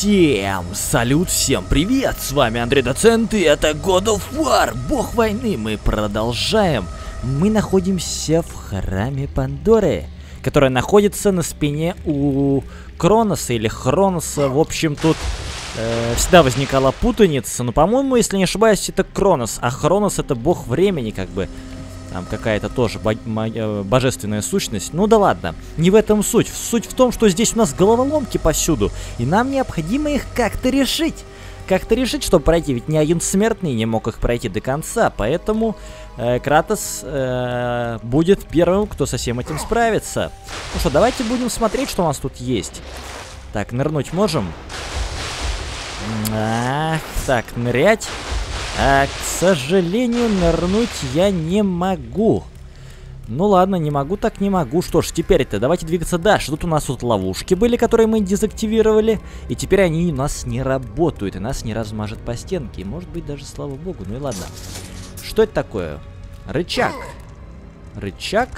Всем салют, всем привет! С вами Андрей Доцент и это God of War, бог войны. Мы продолжаем. Мы находимся в храме Пандоры, которая находится на спине у Кроноса или Хроноса. В общем, тут э, всегда возникала путаница. Но, по-моему, если не ошибаюсь, это Кронос, а Хронос это бог времени, как бы. Там какая-то тоже э, божественная сущность. Ну да ладно, не в этом суть. Суть в том, что здесь у нас головоломки повсюду, и нам необходимо их как-то решить. Как-то решить, чтобы пройти, ведь ни один смертный не мог их пройти до конца, поэтому э, Кратос э, будет первым, кто со всем этим справится. Ну что, давайте будем смотреть, что у нас тут есть. Так, нырнуть можем? Ах, так, нырять. А, к сожалению, нырнуть я не могу. Ну ладно, не могу, так не могу. Что ж, теперь-то давайте двигаться дальше. Тут у нас вот ловушки были, которые мы дезактивировали. И теперь они у нас не работают, и нас не размажет по стенке. И может быть даже, слава богу, ну и ладно. Что это такое? Рычаг. Рычаг,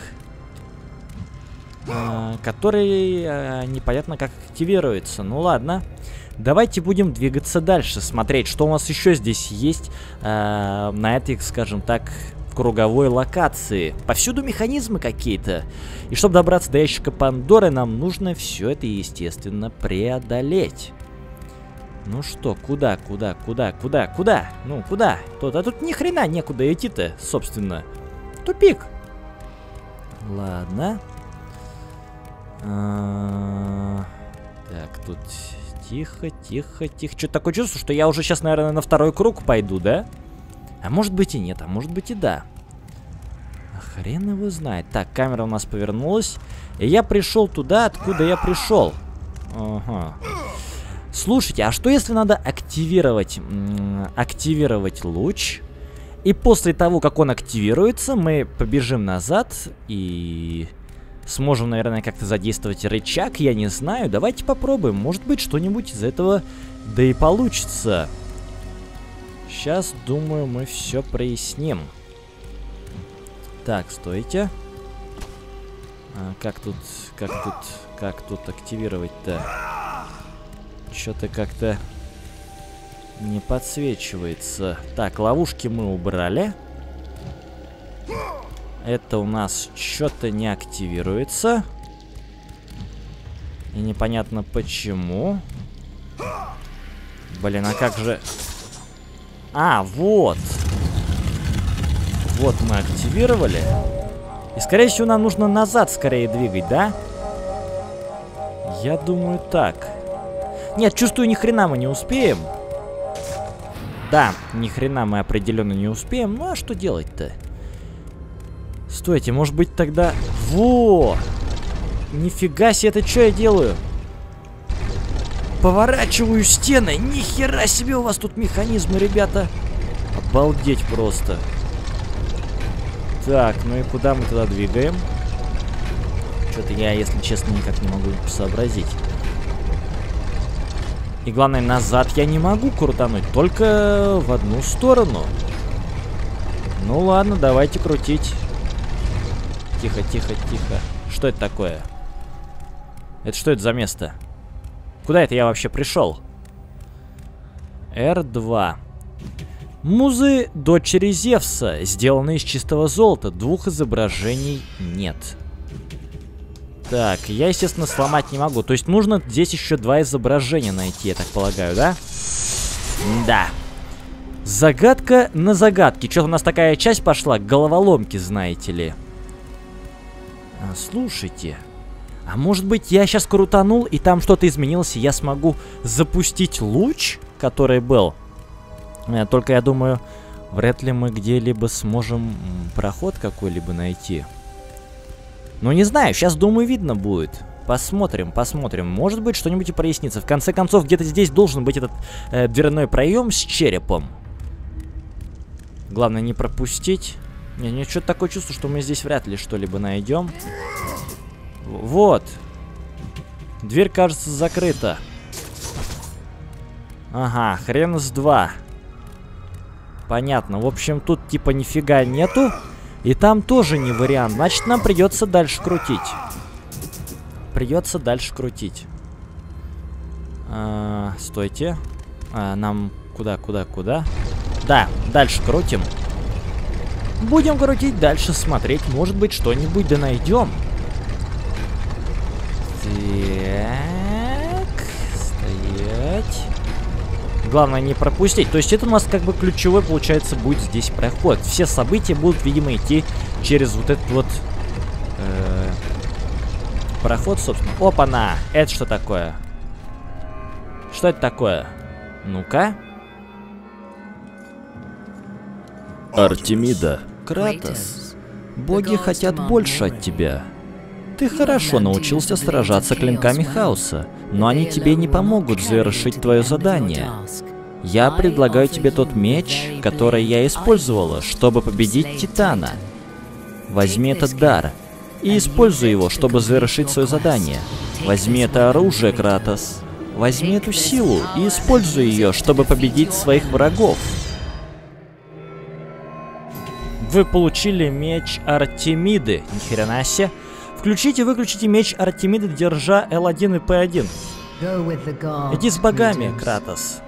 э, который э, непонятно как активируется. Ну ладно. Ладно. Давайте будем двигаться дальше, смотреть, что у нас еще здесь есть э, на этой, скажем так, круговой локации. Повсюду механизмы какие-то. И чтобы добраться до ящика Пандоры, нам нужно все это, естественно, преодолеть. Ну что, куда, куда, куда, куда, куда? Ну, куда? Тут, а тут ни хрена некуда идти-то, собственно. Тупик. Ладно. А -а -а так, тут Тихо, тихо, тихо. Что-то такое чувство, что я уже сейчас, наверное, на второй круг пойду, да? А может быть и нет, а может быть и да. А хрен его знает. Так, камера у нас повернулась. И я пришел туда, откуда я пришел. Ага. Слушайте, а что если надо активировать, активировать луч? И после того, как он активируется, мы побежим назад и Сможем, наверное, как-то задействовать рычаг, я не знаю. Давайте попробуем. Может быть, что-нибудь из этого да и получится. Сейчас, думаю, мы все проясним. Так, стойте. А, как тут, как тут, как тут активировать-то? Что-то как-то не подсвечивается. Так, ловушки мы убрали. Это у нас что-то не активируется. И непонятно почему. Блин, а как же... А, вот. Вот мы активировали. И, скорее всего, нам нужно назад скорее двигать, да? Я думаю, так. Нет, чувствую, ни хрена мы не успеем. Да, ни хрена мы определенно не успеем. Ну, а что делать-то? Стойте, может быть тогда... Во! Нифига себе, это что я делаю? Поворачиваю стены. Нихера себе у вас тут механизмы, ребята. Обалдеть просто. Так, ну и куда мы туда двигаем? Что-то я, если честно, никак не могу сообразить. И главное, назад я не могу крутануть, только в одну сторону. Ну ладно, давайте крутить. Тихо, тихо, тихо. Что это такое? Это что это за место? Куда это я вообще пришел? R2. Музы дочери Зевса, сделаны из чистого золота. Двух изображений нет. Так, я, естественно, сломать не могу. То есть нужно здесь еще два изображения найти, я так полагаю, да? Да. Загадка на загадке. Что-то у нас такая часть пошла, головоломки, знаете ли. А, слушайте, а может быть я сейчас крутанул и там что-то изменилось, и я смогу запустить луч, который был? Э, только я думаю, вряд ли мы где-либо сможем проход какой-либо найти. Ну не знаю, сейчас думаю видно будет. Посмотрим, посмотрим. Может быть что-нибудь и прояснится. В конце концов, где-то здесь должен быть этот э, дверной проем с черепом. Главное не пропустить. Не, не, что-то такое чувство, что мы здесь вряд ли что-либо найдем. Вот. Дверь, кажется, закрыта. Ага, хрен с два. Понятно. В общем, тут типа нифига нету. И там тоже не вариант. Значит, нам придется дальше крутить. Придется дальше крутить. А стойте. А, нам куда, куда, куда? Да, дальше крутим. Будем крутить дальше, смотреть, может быть, что-нибудь да найдем. Так, стоять. Главное не пропустить. То есть это у нас как бы ключевой, получается, будет здесь проход. Все события будут, видимо, идти через вот этот вот э, проход, собственно. Опа-на! Это что такое? Что это такое? Ну-ка. Артемида, Кратос, боги хотят больше от тебя. Ты хорошо научился сражаться клинками хаоса, но они тебе не помогут завершить твое задание. Я предлагаю тебе тот меч, который я использовала, чтобы победить Титана. Возьми этот дар и используй его, чтобы завершить свое задание. Возьми это оружие, Кратос. Возьми эту силу и используй ее, чтобы победить своих врагов. Вы получили меч Артемиды. Ни хрена себе. Включите и выключите меч Артемиды, держа L1 и P1. Иди с богами, Кратос.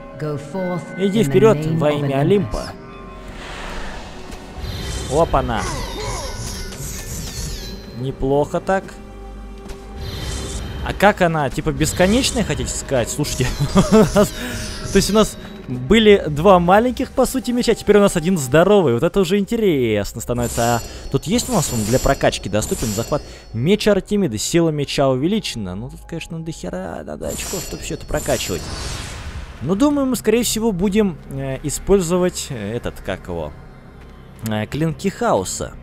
Иди вперед во имя Олимпа. Опа-на. Неплохо так. А как она? Типа бесконечная, хотите сказать? Слушайте. То есть у нас были два маленьких, по сути, меча, теперь у нас один здоровый. Вот это уже интересно становится. А тут есть у нас он для прокачки доступен захват меч Артемиды. Сила меча увеличена. Ну, тут, конечно, до хера надо очков, чтобы все это прокачивать. Но думаю, мы, скорее всего, будем э, использовать э, этот, как его, э, клинки хаоса.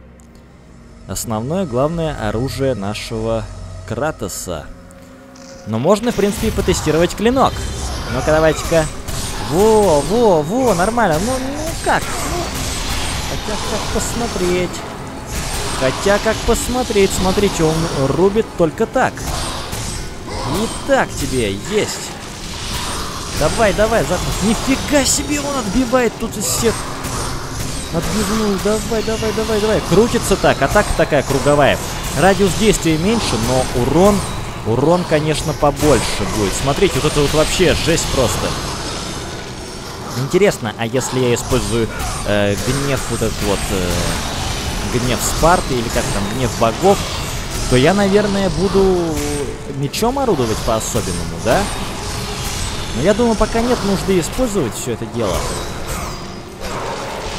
Основное, главное оружие нашего Кратоса. Но можно, в принципе, и потестировать клинок. Ну-ка, давайте-ка. Во, во, во, нормально. Ну, ну как? Ну, хотя как посмотреть. Хотя как посмотреть. Смотрите, он рубит только так. И так тебе, есть. Давай, давай, запуск. Нифига себе, он отбивает тут из всех. Отбивнул, давай, давай, давай, давай. Крутится так, атака такая круговая. Радиус действия меньше, но урон, урон, конечно, побольше будет. Смотрите, вот это вот вообще жесть просто. Интересно, а если я использую э, гнев вот этот вот, э, гнев Спарты или как там, гнев богов, то я, наверное, буду мечом орудовать по-особенному, да? Но я думаю, пока нет нужды использовать все это дело.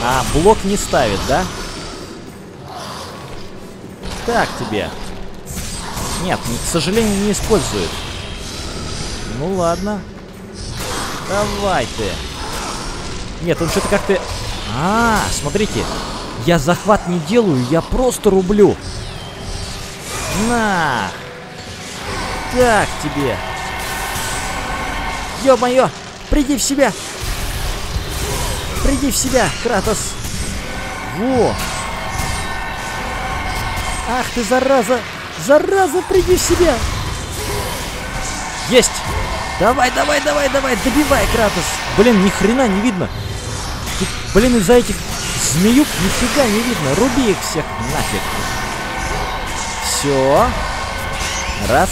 А, блок не ставит, да? Так тебе. Нет, к сожалению, не использует. Ну ладно. Давай ты. Нет, он что-то как-то... А, смотрите. Я захват не делаю, я просто рублю. На. Так тебе. Ё-моё, приди в себя. Приди в себя, Кратос. Во. Ах ты, зараза. Зараза, приди в себя. Есть. Давай, давай, давай, давай, добивай, Кратос. Блин, ни хрена не видно. Блин, из-за этих змеюк нифига не видно. Руби их всех нафиг. Все. Раз,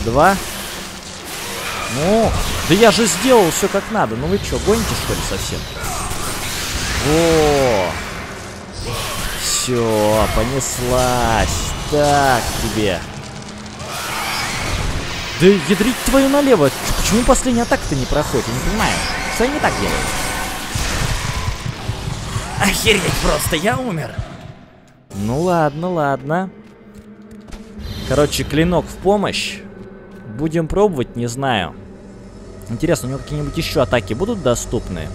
два. Ну, да я же сделал все как надо. Ну вы что, гоните что ли совсем? О, все, понеслась. Так тебе. Да ядрить твою налево. Почему последняя атака-то не проходит? Я не понимаю. Что я не так делаю? Охереть просто, я умер. Ну ладно, ладно. Короче, клинок в помощь. Будем пробовать, не знаю. Интересно, у него какие-нибудь еще атаки будут доступны?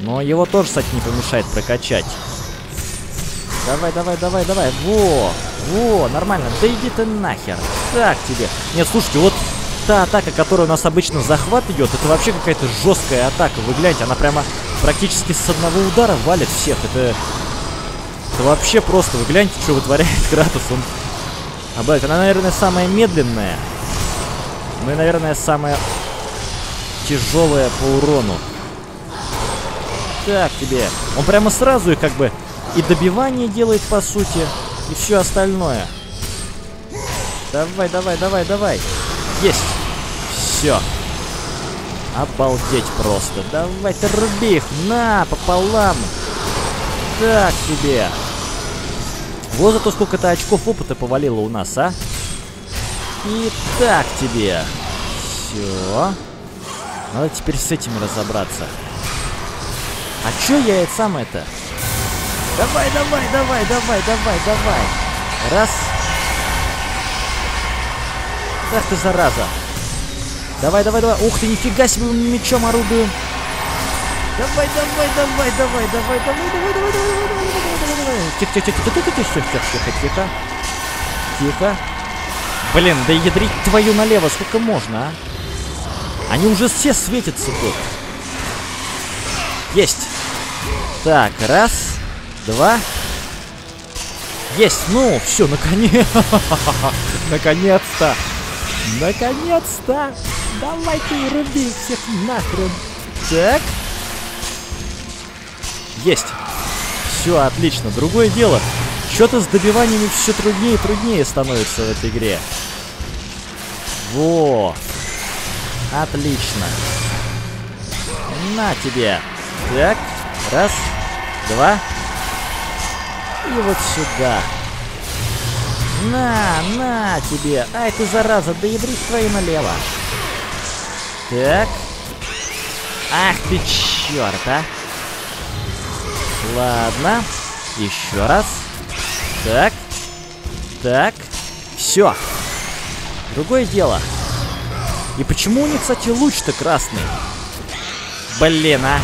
Но его тоже, кстати, не помешает прокачать. Давай, давай, давай, давай. Во, во, нормально. Да иди ты нахер. Так тебе. Нет, слушайте, вот та атака, которая у нас обычно захват идет, это вообще какая-то жесткая атака. Вы гляньте, она прямо практически с одного удара валит всех. Это, это вообще просто. Вы гляньте, что вытворяет Кратос. Он обладает. Она, наверное, самая медленная. Ну и, наверное, самая тяжелая по урону. Так тебе. Он прямо сразу и как бы и добивание делает, по сути, и все остальное. Давай, давай, давай, давай. Есть. Все. Обалдеть просто. Давай ты руби их. На, пополам. Так тебе. Вот зато сколько-то очков опыта повалило у нас, а? И так тебе. Все. Надо теперь с этими разобраться. А чё я это сам это? Давай, давай, давай, давай, давай, давай. Раз. Ах ты, зараза. Давай, давай, давай. Ух ты, нифига себе, мечом орудуем. Давай, давай, давай, давай, давай, давай, давай, давай, давай, давай, давай, давай, давай. Тихо, тихо, тихо, тихо, тихо, тихо, тихо, тихо. Тихо. Блин, да ядрить твою налево, сколько можно, а? Они уже все светятся тут. Есть. Так, раз, два. Есть, ну, все, наконец. Наконец-то. Наконец-то. Давай ты руби всех нахрен. Так. Есть. Все, отлично. Другое дело. Что-то с добиваниями все труднее и труднее становится в этой игре. Во. Отлично. На тебе. Так. Раз. Два. И вот сюда. На, на тебе. Ай, ты зараза, да ядрись твои налево. Так. Ах ты черт, а. Ладно. Еще раз. Так. Так. Все. Другое дело. И почему у них, кстати, луч-то красный? Блин, а.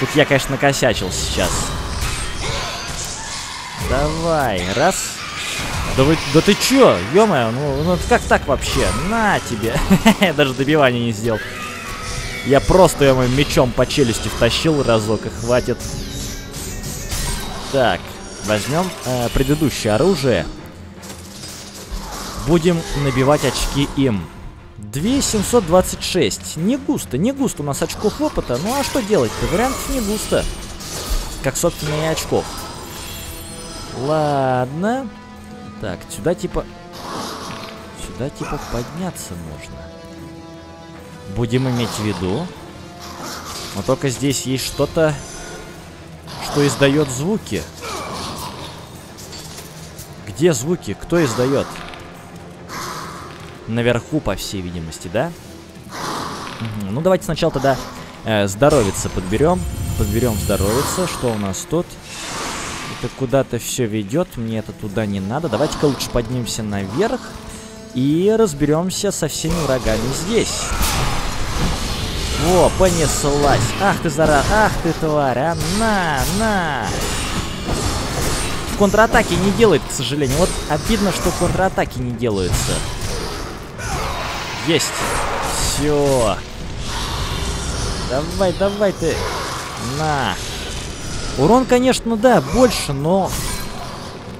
Тут я, конечно, накосячил сейчас. Давай, раз. Да вы, да ты чё? ё ну, ну как так вообще? На тебе. Даже добивания не сделал. Я просто ё мечом по челюсти втащил разок и хватит. Так, возьмем э, предыдущее оружие. Будем набивать очки им. 2726. Не густо, не густо у нас очков опыта. Ну а что делать-то? Вариантов не густо. Как, собственно, и очков. Ладно. Так, сюда типа... Сюда типа подняться можно. Будем иметь в виду. Но только здесь есть что-то, что издает звуки. Где звуки? Кто издает? Наверху, по всей видимости, да? Ну, давайте сначала тогда э, здоровиться подберем. Подберем здоровиться. Что у нас тут? Это куда-то все ведет. Мне это туда не надо. Давайте-ка лучше поднимемся наверх. И разберемся со всеми врагами здесь. О, понеслась. Ах ты, зара... Ах ты, тварь, а. На, на. Контратаки не делает, к сожалению. Вот обидно, что контратаки не делаются. Есть. Все. Давай, давай ты. На. Урон, конечно, да, больше, но...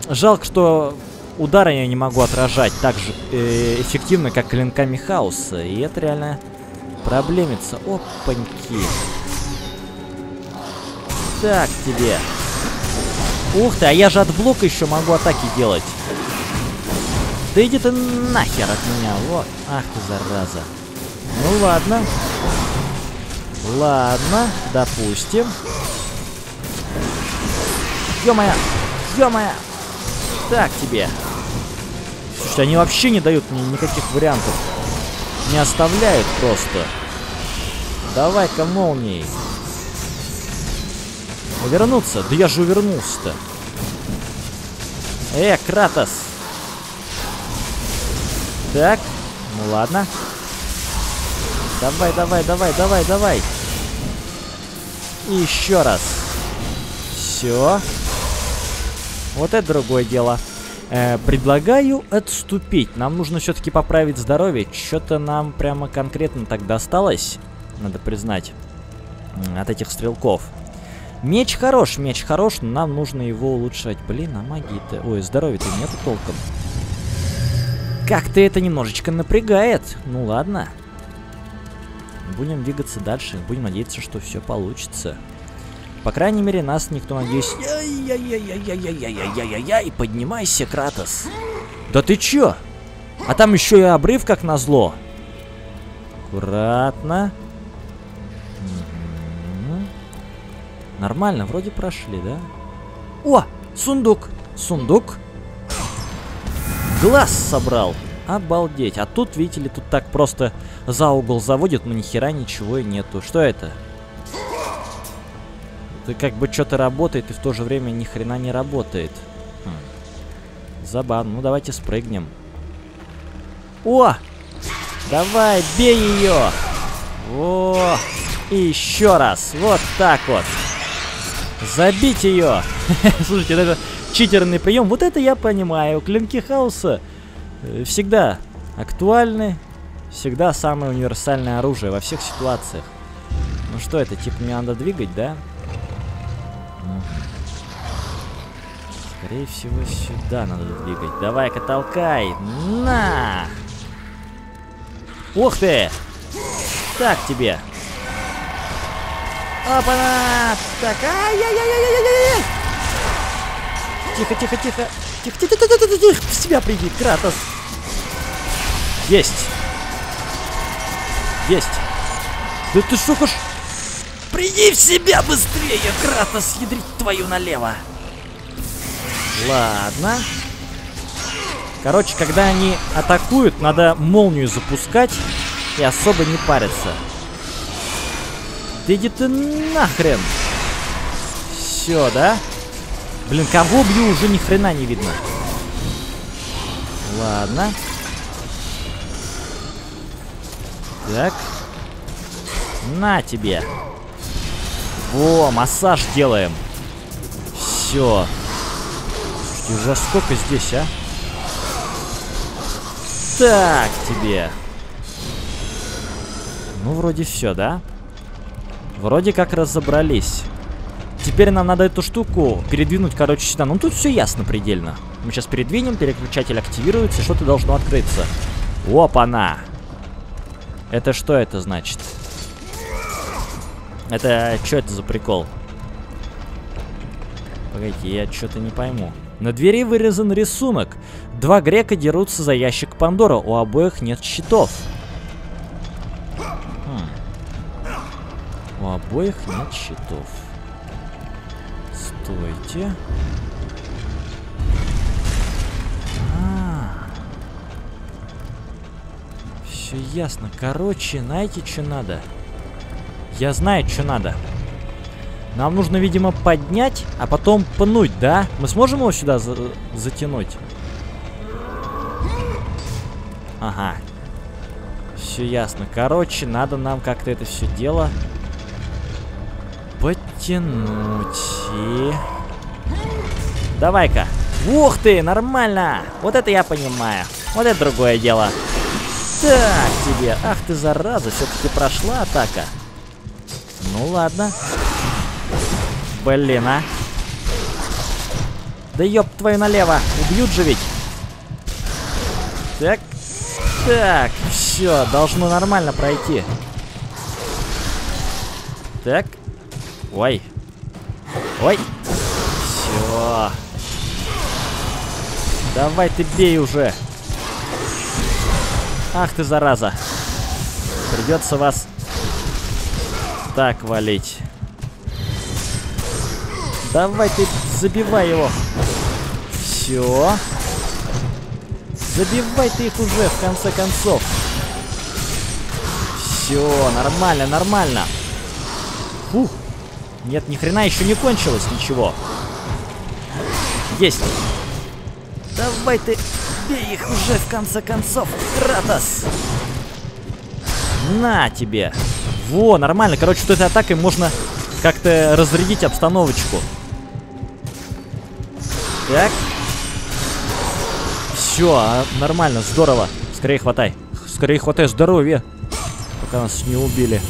Жалко, что удары я не могу отражать так же э, эффективно, как клинками хаоса. И это реально проблемится. Опаньки. Так тебе. Ух ты, а я же от блока еще могу атаки делать. Да иди ты нахер от меня. Вот. Ах ты, зараза. Ну ладно. Ладно, допустим. Ё-моё! Ё-моё! Так тебе. Слушай, они вообще не дают мне никаких вариантов. Не оставляют просто. Давай-ка молнией. Увернуться? Да я же увернулся-то. Э, Кратос. Так, ну ладно. Давай, давай, давай, давай, давай. И еще раз. Все. Вот это другое дело. Э, предлагаю отступить. Нам нужно все-таки поправить здоровье. Что-то нам прямо конкретно так досталось. Надо признать. От этих стрелков. Меч хорош, меч хорош, но нам нужно его улучшать. Блин, а магии-то... Ой, здоровья-то нету толком. Как-то это немножечко напрягает. Ну ладно. Будем двигаться дальше. Будем надеяться, что все получится. По крайней мере, нас никто, надеюсь... Яй-яй-яй-яй-яй-яй-яй-яй-яй, поднимайся, Кратос. Да ты чё? А там еще и обрыв, как назло. Аккуратно. Нормально, вроде прошли, да? О, сундук. Сундук. Глаз собрал. Обалдеть. А тут, видите ли, тут так просто за угол заводит, но ни хера ничего и нету. Что это? Это как бы что-то работает и в то же время ни хрена не работает. Хм. Забавно. Ну, давайте спрыгнем. О! Давай, бей ее! О! И еще раз. Вот так вот. Забить ее. Слушайте, это читерный прием. Вот это я понимаю. Клинки хаоса э, всегда актуальны. Всегда самое универсальное оружие во всех ситуациях. Ну что это, типа мне надо двигать, да? Скорее всего, сюда надо двигать. Давай-ка толкай. На! Ух ты! Так тебе. Опа-на! Так, ай-яй-яй-яй-яй-яй! Тихо, тихо, тихо. Тихо, тихо, тихо, тихо, тихо. В себя приди, Кратос. Есть. Есть. Да ты что ж... Приди в себя быстрее, Кратос, ядрить твою налево. Ладно. Короче, когда они атакуют, надо молнию запускать и особо не париться. Да иди ты нахрен. Все, да? Блин, кого бью, уже ни хрена не видно. Ладно. Так. На тебе. Во, массаж делаем. Все. Уже сколько здесь, а? Так тебе. Ну, вроде все, да? Вроде как разобрались. Теперь нам надо эту штуку передвинуть, короче, сюда. Ну, тут все ясно предельно. Мы сейчас передвинем, переключатель активируется, что-то должно открыться. Опа-на! Это что это значит? Это что это за прикол? Погодите, я что-то не пойму. На двери вырезан рисунок. Два грека дерутся за ящик Пандора. У обоих нет щитов. Хм. У обоих нет щитов. Стойте. А -а -а. Все ясно. Короче, знаете, что надо? Я знаю, что надо. Нам нужно, видимо, поднять, а потом пнуть, да? Мы сможем его сюда за затянуть? Ага. Все ясно. Короче, надо нам как-то это все дело потянуть. И... Давай-ка. Ух ты, нормально. Вот это я понимаю. Вот это другое дело. Так тебе. Ах ты, зараза, все-таки прошла атака. Ну ладно. Блин, а. Да ёб твою налево. Убьют же ведь. Так. Так, все, должно нормально пройти. Так. Ой. Ой. Все. Давай ты бей уже. Ах ты, зараза. Придется вас так валить. Давай ты забивай его. Все. Забивай ты их уже, в конце концов. Все, нормально, нормально. Фух. Нет, ни хрена еще не кончилось ничего. Есть. Давай ты бей их уже, в конце концов, Кратос. На тебе. Во, нормально. Короче, вот этой атакой можно как-то разрядить обстановочку. Так. Все, а, нормально, здорово. Скорее хватай. Скорее хватай здоровье. Пока нас не убили.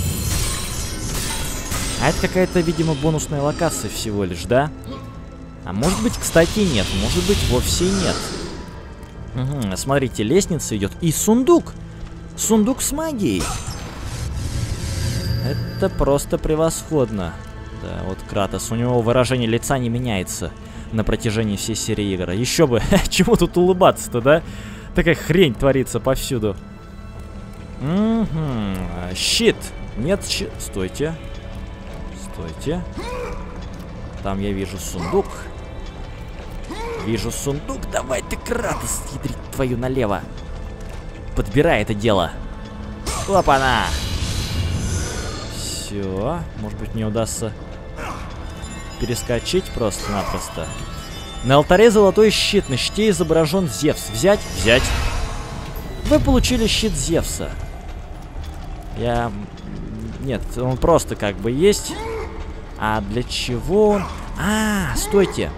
А это какая-то, видимо, бонусная локация всего лишь, да? А может быть, кстати, нет. Может быть, вовсе нет. Угу, смотрите, лестница идет. И сундук. Сундук с магией. Это просто превосходно. Да, вот Кратос. У него выражение лица не меняется на протяжении всей серии игр. Еще бы, чему тут улыбаться-то, да? Такая хрень творится повсюду. Угу. Щит. Нет щит. Стойте. Стойте. Там я вижу сундук. Вижу сундук. Давай ты, Кратос, ядрить твою налево. Подбирай это дело. Опа-на! Все. Может быть, мне удастся перескочить просто-напросто. На алтаре золотой щит. На щите изображен Зевс. Взять? Взять. Вы получили щит Зевса. Я... Нет, он просто как бы есть. А для чего. А, стойте.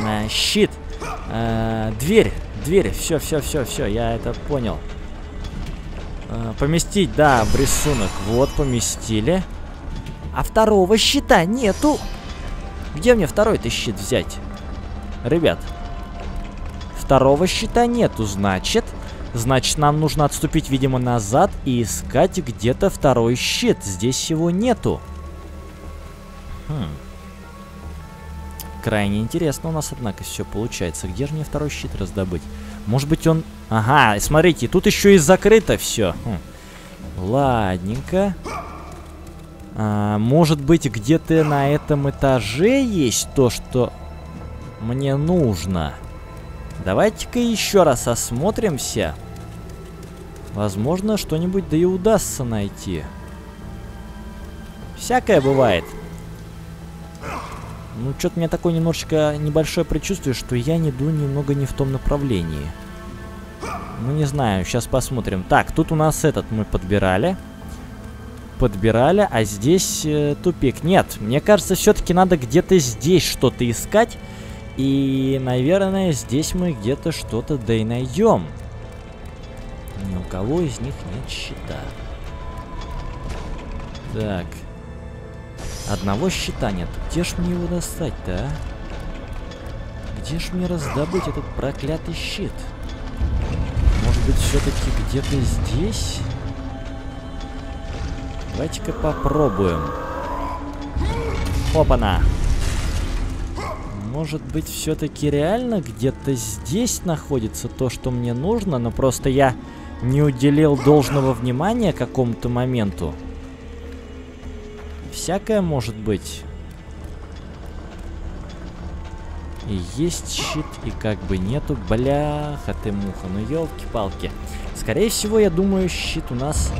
А, щит. А, дверь. Дверь. Все, все, все, все. Я это понял. А, поместить, да, в рисунок. Вот, поместили. А второго щита нету. Где мне второй-то щит взять? Ребят. Второго щита нету, значит. Значит, нам нужно отступить, видимо, назад и искать где-то второй щит. Здесь его нету. Хм. Крайне интересно у нас, однако, все получается. Где же мне второй щит раздобыть? Может быть, он... Ага, смотрите, тут еще и закрыто все. Хм. Ладненько. А, может быть, где-то на этом этаже есть то, что мне нужно. Давайте-ка еще раз осмотримся. Возможно, что-нибудь да и удастся найти. Всякое бывает. Ну, что-то у меня такое немножечко небольшое предчувствие, что я не иду немного не в том направлении. Ну, не знаю, сейчас посмотрим. Так, тут у нас этот мы подбирали. Подбирали, а здесь э, тупик. Нет, мне кажется, все-таки надо где-то здесь что-то искать. И, наверное, здесь мы где-то что-то да и найдем. Ни у кого из них нет щита. Так. Одного щита нет. Где ж мне его достать-то, а? Где ж мне раздобыть этот проклятый щит? Может быть, все-таки где-то здесь? Давайте-ка попробуем. Опа-на! Может быть, все-таки реально где-то здесь находится то, что мне нужно, но просто я не уделил должного внимания какому-то моменту. Всякое может быть. И есть щит, и как бы нету. Бляха ты муха, ну елки-палки. Скорее всего, я думаю, щит у нас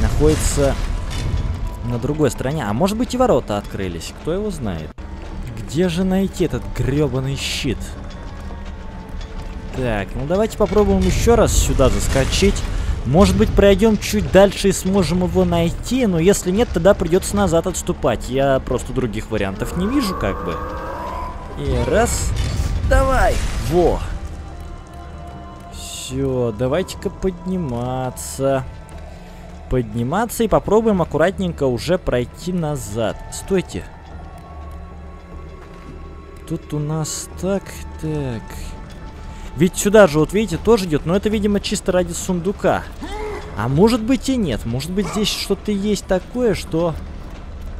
находится на другой стороне. А может быть и ворота открылись, кто его знает. Где же найти этот гребаный щит? Так, ну давайте попробуем еще раз сюда заскочить. Может быть, пройдем чуть дальше и сможем его найти, но если нет, тогда придется назад отступать. Я просто других вариантов не вижу, как бы. И раз. Давай! Во! Все, давайте-ка подниматься. Подниматься и попробуем аккуратненько уже пройти назад. Стойте. Тут у нас так, так... Ведь сюда же, вот видите, тоже идет, но это, видимо, чисто ради сундука. А может быть и нет. Может быть здесь что-то есть такое, что...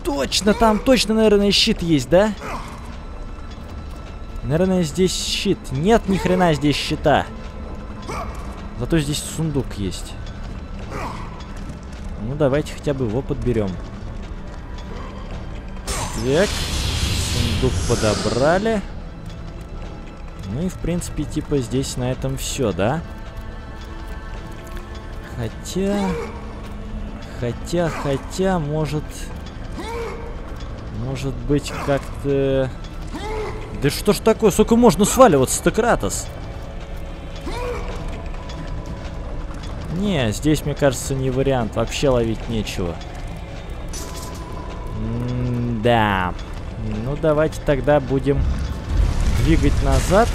Точно, там точно, наверное, щит есть, да? Наверное, здесь щит. Нет, ни хрена здесь щита. Зато здесь сундук есть. Ну, давайте хотя бы его подберем. Так. Сундук подобрали. Ну и, в принципе, типа, здесь на этом все, да? Хотя... Хотя, хотя, может... Может быть, как-то... Да что ж такое? Сколько можно сваливаться-то, Кратос? Не, здесь, мне кажется, не вариант. Вообще ловить нечего. М да. Ну, давайте тогда будем двигать назад.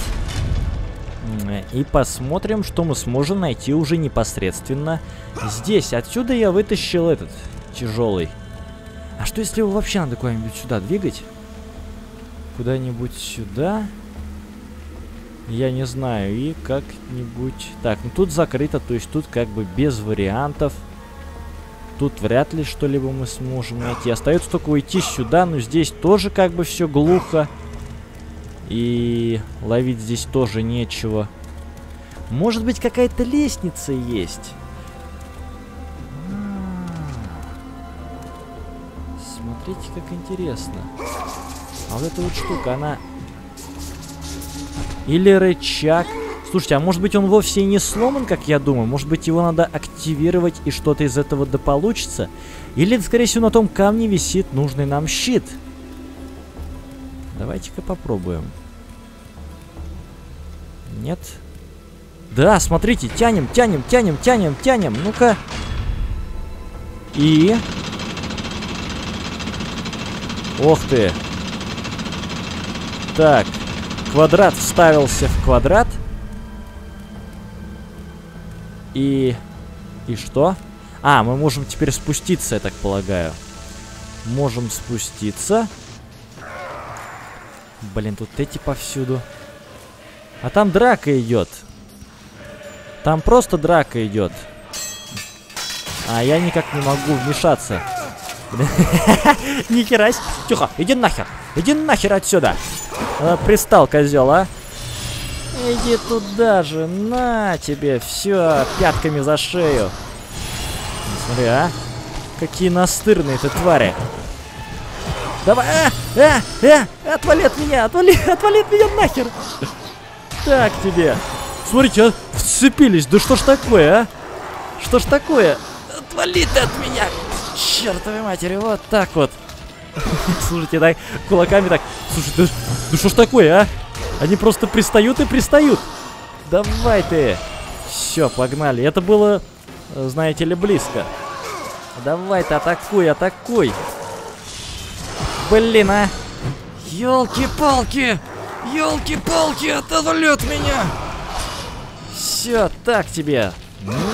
И посмотрим, что мы сможем найти уже непосредственно здесь. Отсюда я вытащил этот тяжелый. А что если его вообще надо куда-нибудь сюда двигать? Куда-нибудь сюда? Я не знаю. И как-нибудь... Так, ну тут закрыто, то есть тут как бы без вариантов. Тут вряд ли что-либо мы сможем найти. Остается только уйти сюда, но здесь тоже как бы все глухо. И ловить здесь тоже нечего. Может быть, какая-то лестница есть? А. Смотрите, как интересно. А вот эта вот штука, она... Или рычаг. Слушайте, а может быть он вовсе и не сломан, как я думаю? Может быть его надо активировать и что-то из этого дополучится. Или, скорее всего, на том камне висит нужный нам щит? Щит. Давайте-ка попробуем. Нет? Да, смотрите, тянем, тянем, тянем, тянем, тянем. Ну-ка. И... Ох ты. Так. Квадрат вставился в квадрат. И... И что? А, мы можем теперь спуститься, я так полагаю. Можем спуститься. Блин, тут эти повсюду. А там драка идет. Там просто драка идет. А я никак не могу вмешаться. Нихера Тихо, иди нахер. Иди нахер отсюда. А, пристал, козел, а. Иди туда же. На тебе. Все, пятками за шею. Смотри, а. Какие настырные ты твари. Давай, а, а, а, отвали от меня, отвали, отвали от меня нахер. Так тебе. Смотрите, а, вцепились, да что ж такое, а? Что ж такое? Отвали ты от меня, чертовой матери, вот так вот. Слушайте, так, кулаками так. Слушай, да, да что ж такое, а? Они просто пристают и пристают. Давай ты. Все, погнали. Это было, знаете ли, близко. Давай ты, атакуй, атакуй. Блин, а. Елки-палки. Елки-палки, отвалет меня. Все, так тебе.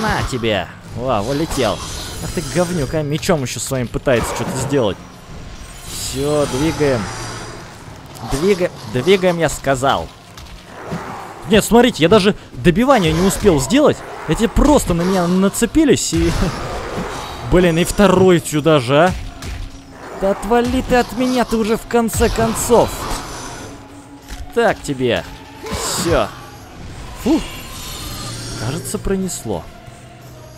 На тебе. О, вылетел. Ах ты говнюк, а мечом еще своим пытается что-то сделать. Все, двигаем. Двигаем, двигаем, я сказал. Нет, смотрите, я даже добивание не успел сделать. Эти просто на меня нацепились и... Блин, и второй сюда же, а? Да отвали ты от меня, ты уже в конце концов. Так тебе. Все. Фух. Кажется, пронесло.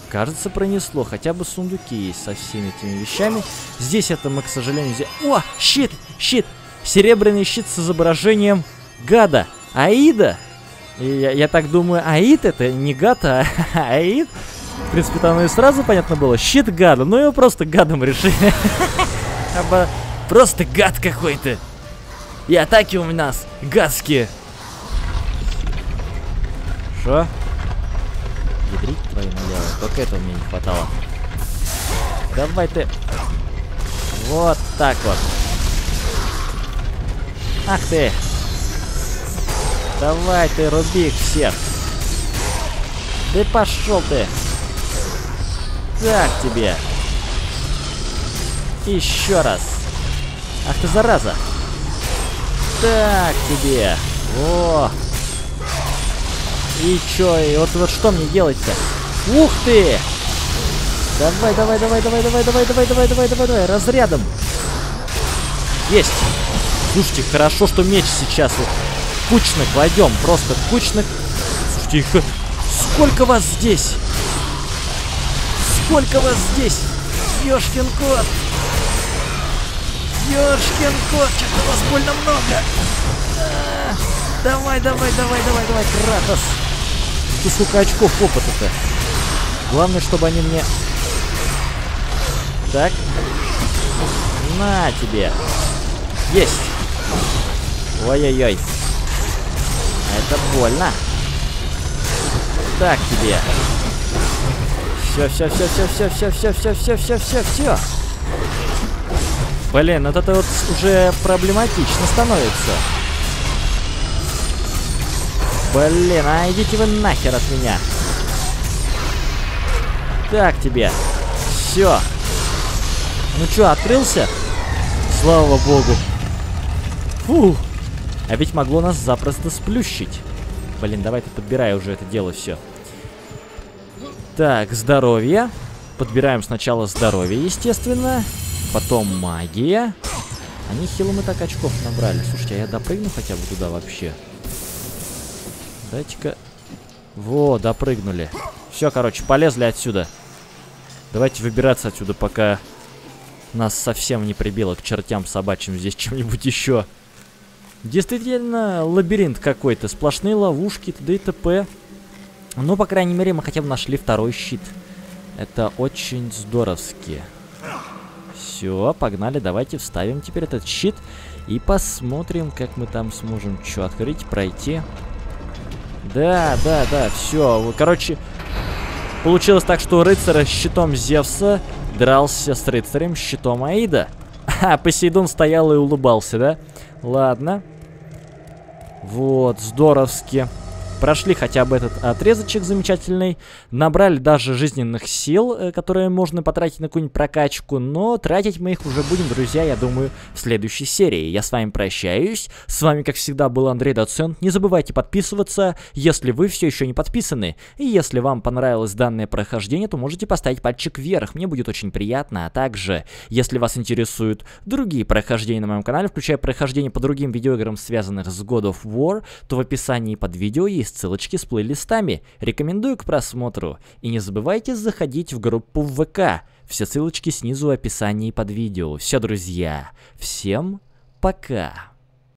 Кажется, пронесло. Хотя бы сундуки есть со всеми этими вещами. Здесь это мы, к сожалению, здесь... О, щит! Щит! Серебряный щит с изображением гада. Аида! И я, я так думаю, Аид это не гад, а Аид. В принципе, там и сразу понятно было. Щит гада. Ну его просто гадом решили. Просто гад какой-то. И атаки у нас гадские. Что? ядрить твою налево. Только этого мне не хватало. Давай ты. Вот так вот. Ах ты. Давай ты, руби их всех. Ты пошел ты. Так тебе. Еще раз. Ах ты, зараза. Так тебе. О, и чё, и вот, вот что мне делать-то? Ух ты! Давай, давай, давай, давай, давай, давай, давай, давай, давай, давай, давай, разрядом. Есть. Слушайте, хорошо, что меч сейчас вот кучно кладем, просто кучно. Слушайте, сколько вас здесь? Сколько вас здесь? Ёшкин кот! Ёшкин кот, что-то вас больно много. А -а -а. Давай, давай, давай, давай, давай, Кратос. Ты, сука, очков опыта-то. Главное, чтобы они мне... Так. На тебе. Есть. Ой-ой-ой. Это больно. Так тебе. Все, все, все, все, все, все, все, все, все, все, все, все. Блин, вот это вот уже проблематично становится. Блин, а идите вы нахер от меня. Так тебе. Все. Ну что, открылся? Слава богу. Фу. А ведь могло нас запросто сплющить. Блин, давай ты подбирай уже это дело все. Так, здоровье. Подбираем сначала здоровье, естественно. Потом магия. Они хило мы так очков набрали. Слушайте, а я допрыгну хотя бы туда вообще? Дайте-ка... Во, допрыгнули. Все, короче, полезли отсюда. Давайте выбираться отсюда, пока нас совсем не прибило к чертям собачьим здесь чем-нибудь еще. Действительно, лабиринт какой-то, сплошные ловушки, т.д. и т.п. Ну, по крайней мере, мы хотя бы нашли второй щит. Это очень здоровски. Все, погнали, давайте вставим теперь этот щит и посмотрим, как мы там сможем что открыть, пройти. Да, да, да, все. Короче, получилось так, что рыцарь с щитом Зевса дрался с рыцарем с щитом Аида. А, Посейдон стоял и улыбался, да? Ладно. Вот, здоровски. Прошли хотя бы этот отрезочек замечательный, набрали даже жизненных сил, э, которые можно потратить на какую-нибудь прокачку, но тратить мы их уже будем, друзья, я думаю, в следующей серии. Я с вами прощаюсь, с вами, как всегда, был Андрей Доцент. Не забывайте подписываться, если вы все еще не подписаны. И если вам понравилось данное прохождение, то можете поставить пальчик вверх, мне будет очень приятно. А также, если вас интересуют другие прохождения на моем канале, включая прохождение по другим видеоиграм, связанных с God of War, то в описании под видео есть ссылочки с плейлистами. Рекомендую к просмотру. И не забывайте заходить в группу в ВК. Все ссылочки снизу в описании под видео. Все, друзья. Всем пока.